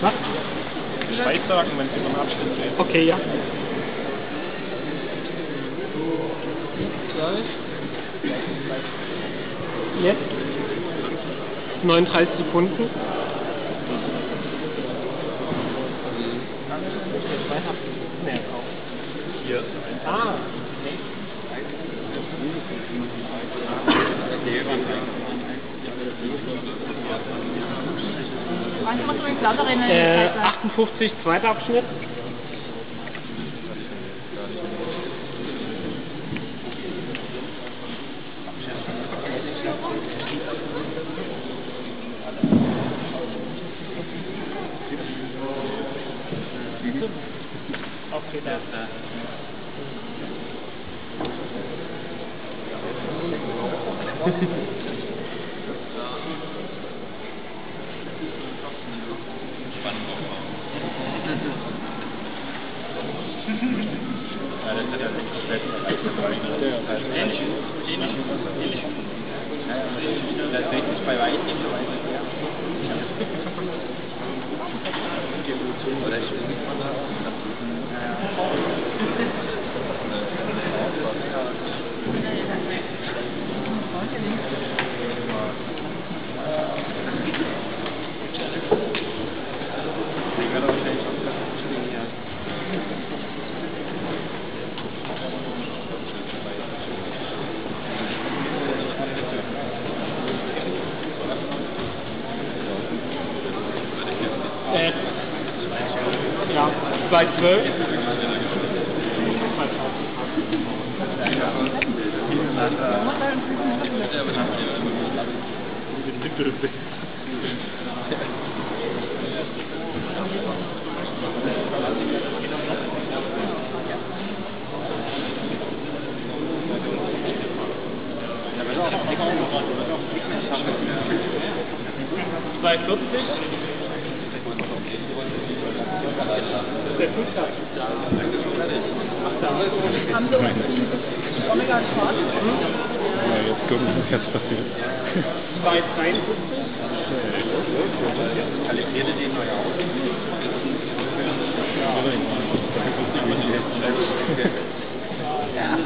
Was? Bescheid sagen, wenn über den Abschnitt geht. Okay, ja. Jetzt? 39 Sekunden. Hier. Ah, Manche muss übrigens lauter reden, wenn äh, die Zeit 58, zweiter Abschnitt. Okay, da. Ja, das Ähnlich, ähnlich, ähnlich. Das wird sich bei weitem nicht so weit. Oder ich will Ja, 212. Zwei 40. Haben Sie Omega Sport? Ja, jetzt gucken, was jetzt passiert. 253. Kalibriere den neu aus. Ja.